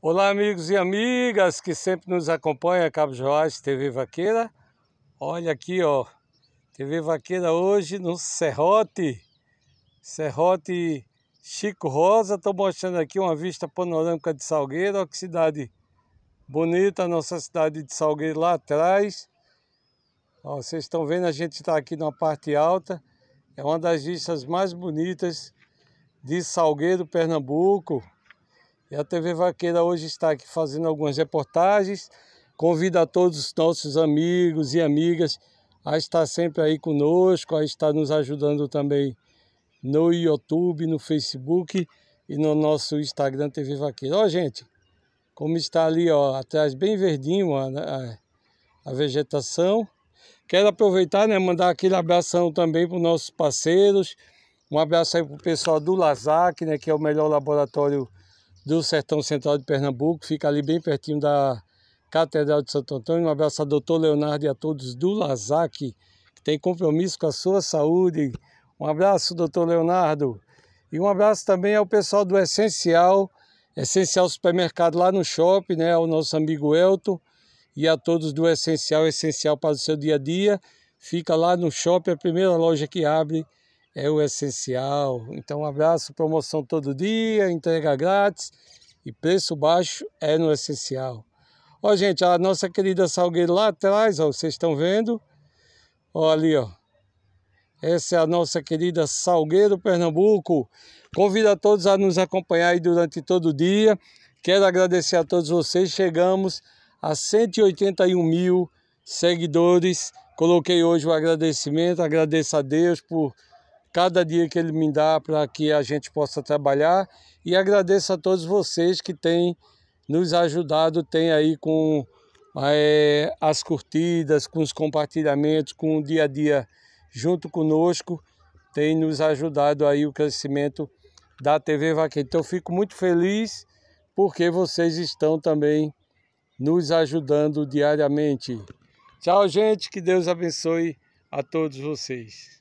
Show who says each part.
Speaker 1: Olá amigos e amigas que sempre nos acompanham, Cabo Joás, TV Vaqueira. Olha aqui ó, TV Vaqueira hoje no Serrote, Serrote Chico Rosa. Estou mostrando aqui uma vista panorâmica de Salgueiro, olha que cidade bonita, a nossa cidade de Salgueiro lá atrás. Ó, vocês estão vendo, a gente está aqui na parte alta, é uma das vistas mais bonitas de Salgueiro, Pernambuco. E a TV Vaqueira hoje está aqui fazendo algumas reportagens. Convido a todos os nossos amigos e amigas a estar sempre aí conosco, a estar nos ajudando também no YouTube, no Facebook e no nosso Instagram TV Vaqueira. Ó, gente, como está ali, ó, atrás bem verdinho a, a, a vegetação. Quero aproveitar, né, mandar aquele abração também para os nossos parceiros. Um abraço aí para o pessoal do Lazac, né, que é o melhor laboratório do Sertão Central de Pernambuco, fica ali bem pertinho da Catedral de Santo Antônio. Um abraço ao doutor Leonardo e a todos do Lazac, que tem compromisso com a sua saúde. Um abraço, doutor Leonardo. E um abraço também ao pessoal do Essencial, Essencial Supermercado lá no shopping, né? Ao nosso amigo Elton e a todos do Essencial, Essencial para o seu dia a dia. Fica lá no shopping, a primeira loja que abre é o essencial. Então, um abraço, promoção todo dia, entrega grátis e preço baixo é no essencial. Ó, gente, a nossa querida Salgueiro lá atrás, ó, vocês estão vendo? Ó, ali, ó. Essa é a nossa querida Salgueiro, Pernambuco. Convido a todos a nos acompanhar aí durante todo o dia. Quero agradecer a todos vocês. Chegamos a 181 mil seguidores. Coloquei hoje o agradecimento. Agradeço a Deus por cada dia que ele me dá para que a gente possa trabalhar. E agradeço a todos vocês que têm nos ajudado, tem aí com é, as curtidas, com os compartilhamentos, com o dia a dia junto conosco, tem nos ajudado aí o crescimento da TV Vaqueira. Então eu fico muito feliz porque vocês estão também nos ajudando diariamente. Tchau, gente, que Deus abençoe a todos vocês.